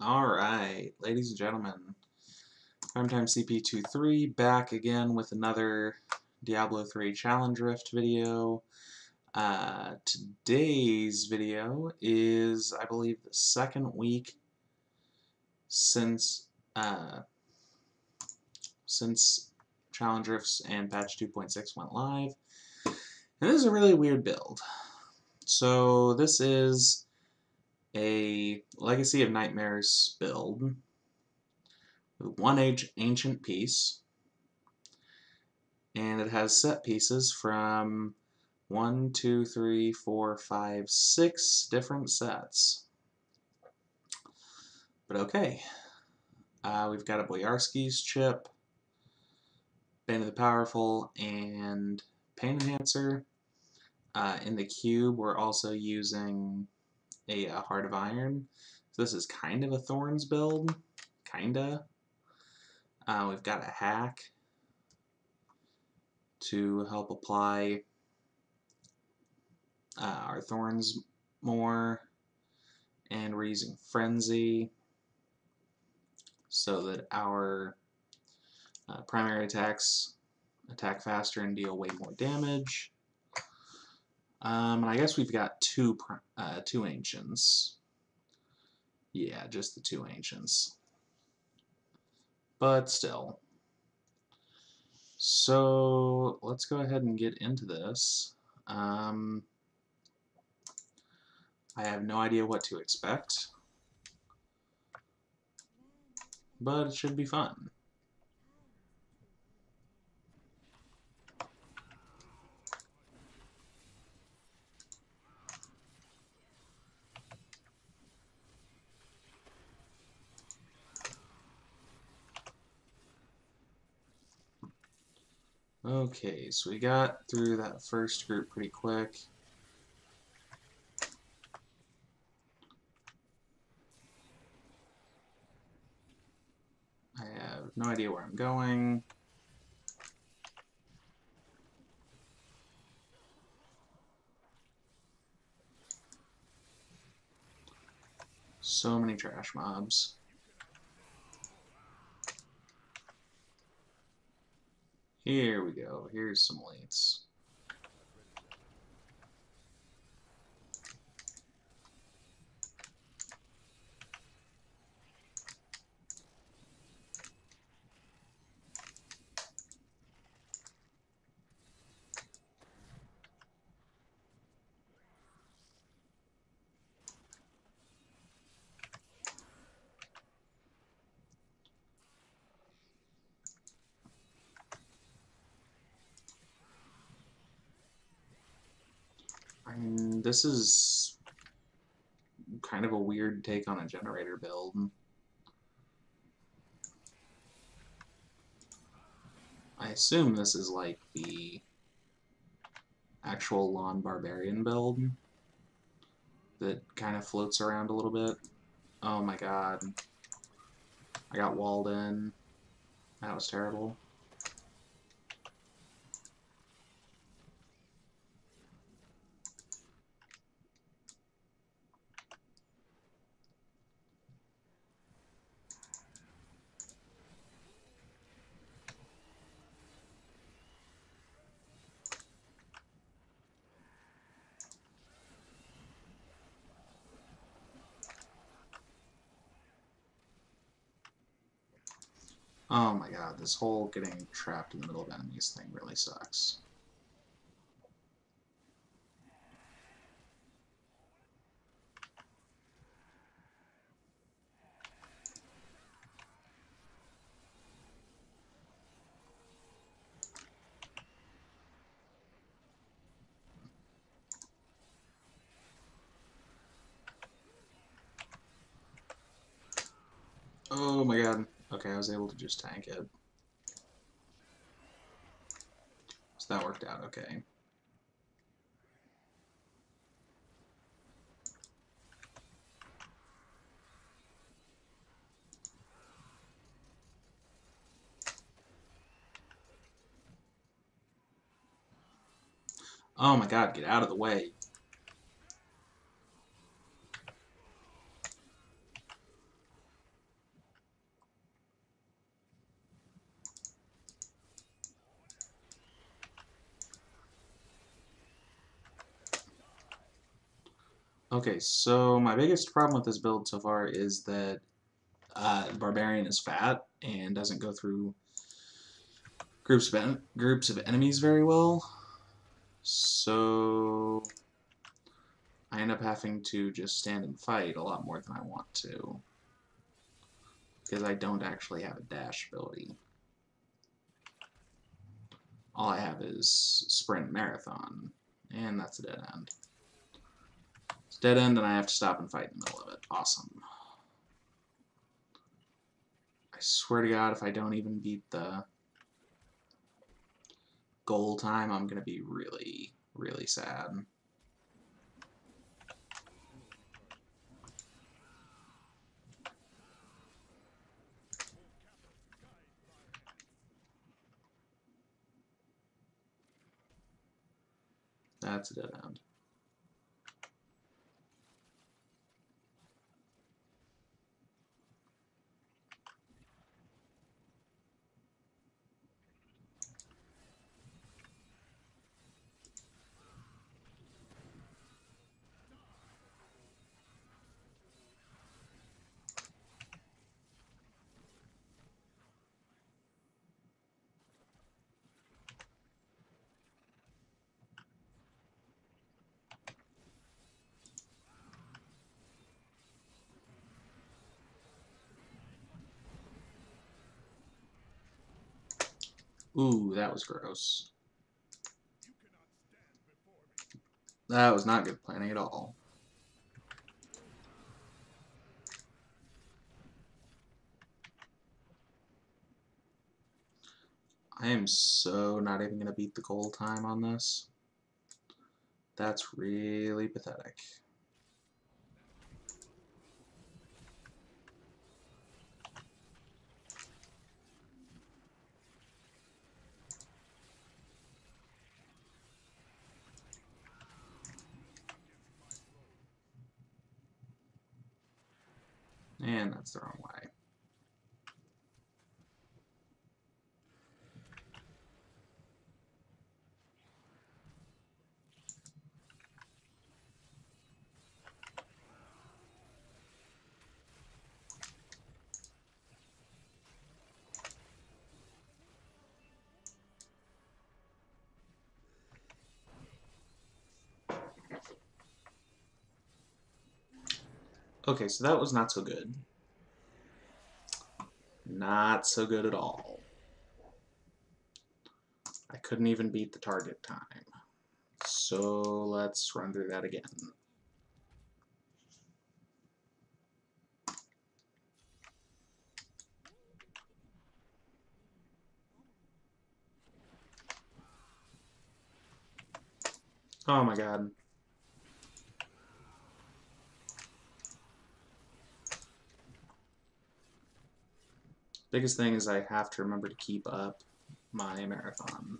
Alright, ladies and gentlemen, Primetime CP23 back again with another Diablo 3 Challenge Rift video. Uh, today's video is, I believe, the second week since uh, since Challenge Rifts and patch 2.6 went live. And this is a really weird build. So this is a Legacy of Nightmares build with one age ancient piece and it has set pieces from one, two, three, four, five, six different sets. But okay, uh, we've got a Boyarsky's chip, Bane of the Powerful, and Pain Enhancer. Uh, in the cube, we're also using a, a Heart of Iron. So this is kind of a Thorns build, kinda. Uh, we've got a hack to help apply uh, our Thorns more, and we're using Frenzy so that our uh, primary attacks attack faster and deal way more damage. Um, and I guess we've got two uh, two ancients. Yeah, just the two ancients. But still. So let's go ahead and get into this. Um, I have no idea what to expect, but it should be fun. Okay, so we got through that first group pretty quick. I have no idea where I'm going. So many trash mobs. Here we go. Here's some weights. Mean, this is kind of a weird take on a generator build. I assume this is like the actual LoN Barbarian build that kind of floats around a little bit. Oh my god. I got walled in. That was terrible. God, this whole getting trapped in the middle of enemies thing really sucks. Oh my god. Okay, I was able to just tank it. That worked out okay. Oh my god, get out of the way. Okay, so my biggest problem with this build so far is that uh, Barbarian is fat and doesn't go through groups of groups of enemies very well. So I end up having to just stand and fight a lot more than I want to. Because I don't actually have a dash ability. All I have is sprint marathon. And that's a dead end. Dead end and I have to stop and fight in the middle of it. Awesome. I swear to god if I don't even beat the goal time, I'm going to be really, really sad. That's a dead end. Ooh, that was gross. That was not good planning at all. I am so not even going to beat the goal time on this. That's really pathetic. And that's the wrong way. Okay, so that was not so good. Not so good at all. I couldn't even beat the target time. So let's run through that again. Oh my god. Biggest thing is I have to remember to keep up my marathon.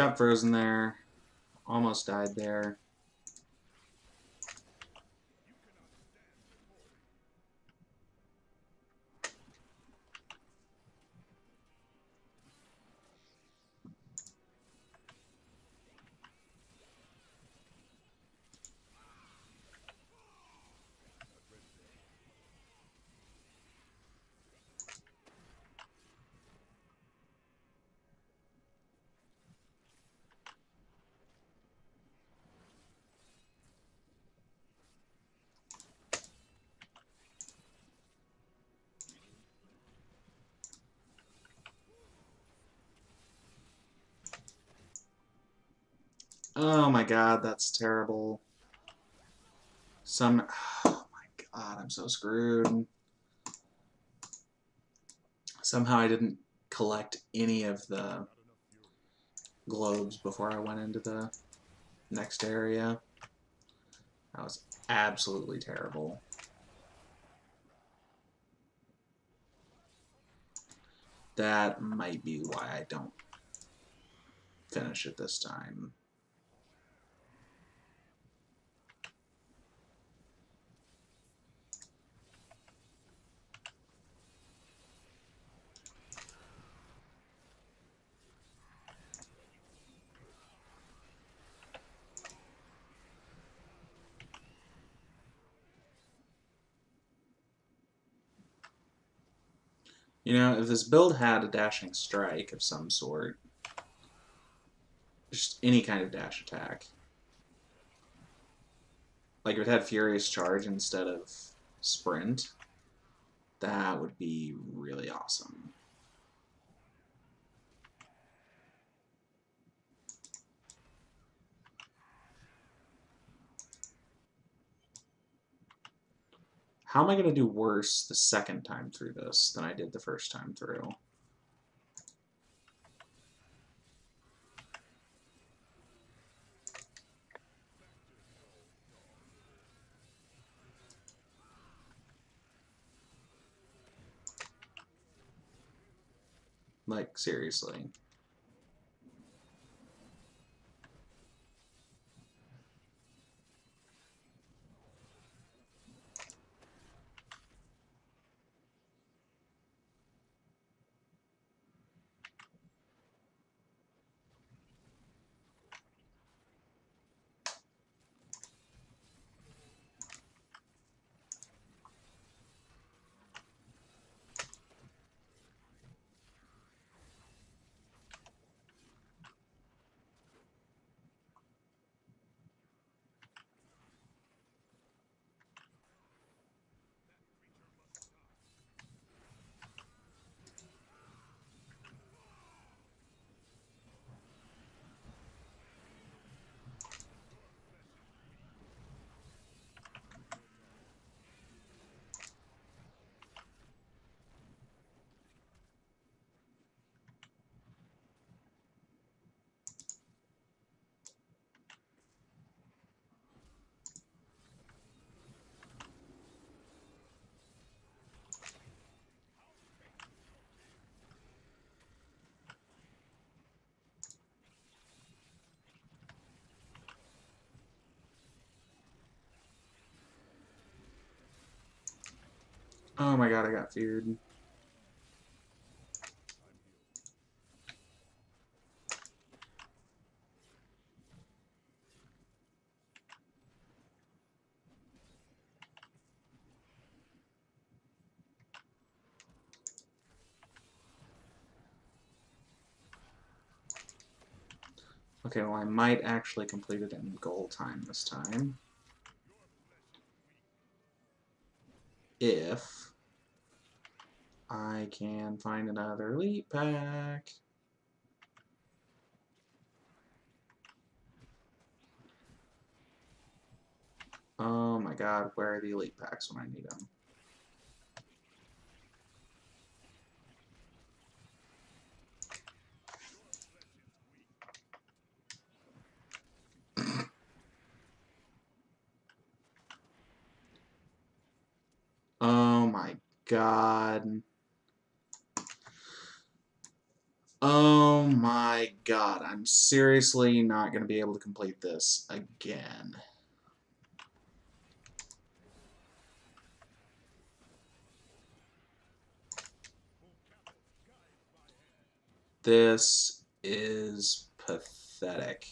Got frozen there. Almost died there. Oh my god, that's terrible. Some... Oh my god, I'm so screwed. Somehow I didn't collect any of the globes before I went into the next area. That was absolutely terrible. That might be why I don't finish it this time. You know, if this build had a dashing strike of some sort, just any kind of dash attack, like if it had Furious Charge instead of Sprint, that would be really awesome. How am I going to do worse the second time through this than I did the first time through? Like, seriously. Oh my god, I got feared. Okay, well I might actually complete it in goal time this time. If I can find another elite pack. Oh my god, where are the elite packs when I need them? oh my god. Oh my god, I'm seriously not going to be able to complete this again. This is pathetic.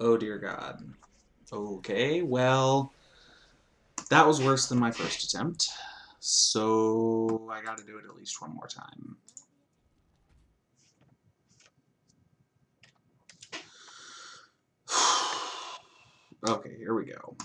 Oh dear God. Okay, well, that was worse than my first attempt, so I gotta do it at least one more time. okay, here we go.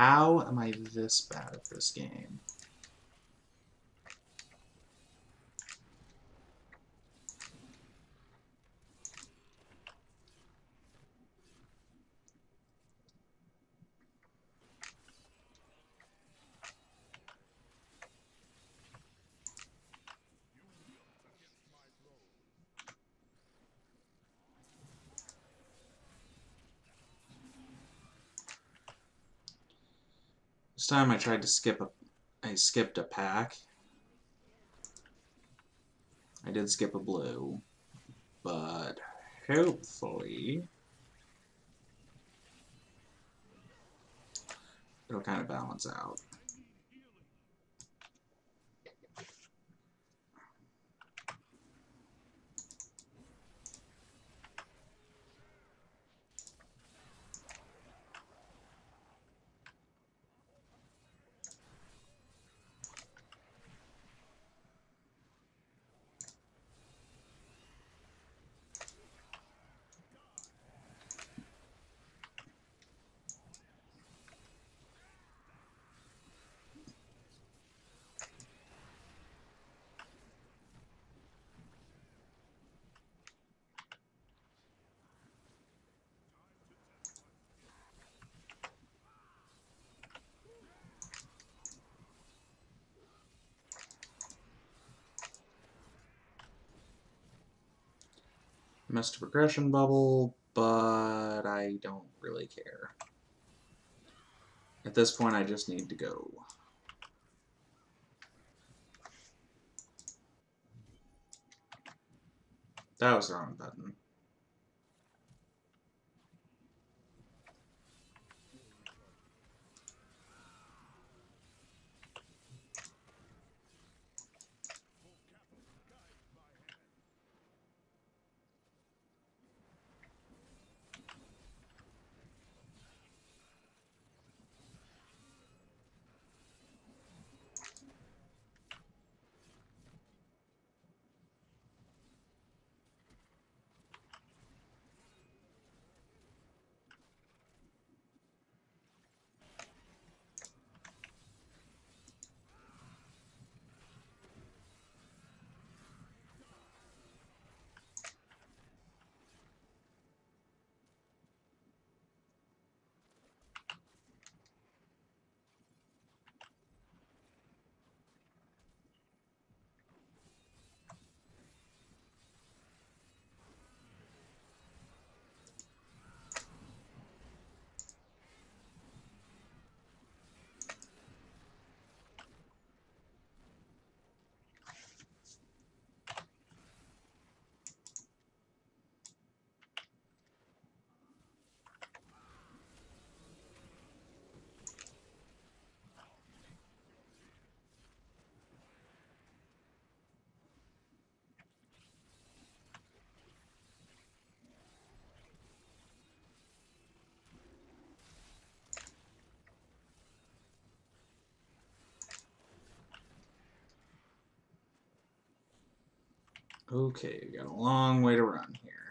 How am I this bad at this game? This time I tried to skip a I skipped a pack. I did skip a blue, but hopefully it'll kind of balance out. Missed a progression bubble, but I don't really care. At this point, I just need to go. That was the wrong button. Okay, we got a long way to run here.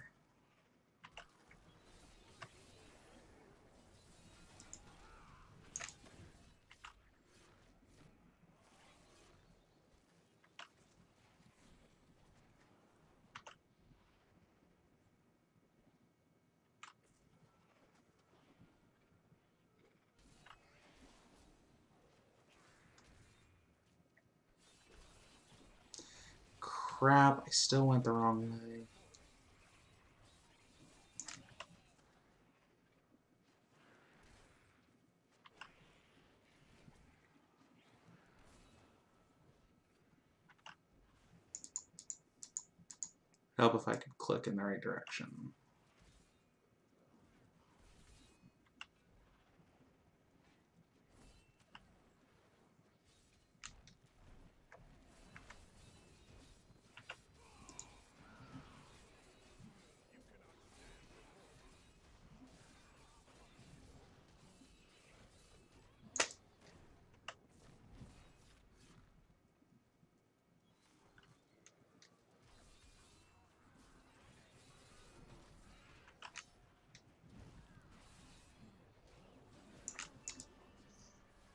Crap, I still went the wrong way. Help if I could click in the right direction.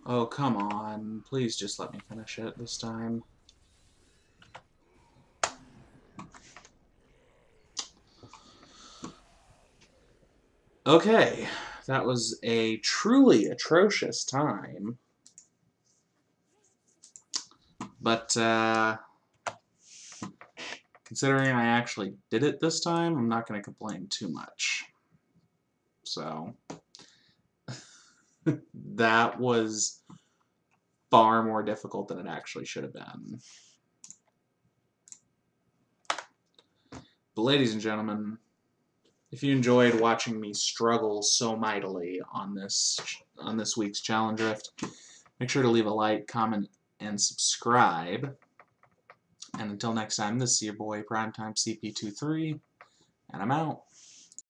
Oh, come on. Please just let me finish it this time. Okay, that was a truly atrocious time. But, uh, considering I actually did it this time, I'm not going to complain too much. So, that was far more difficult than it actually should have been. But ladies and gentlemen, if you enjoyed watching me struggle so mightily on this on this week's challenge rift, make sure to leave a like, comment, and subscribe. And until next time, this is your boy Primetime CP23, and I'm out.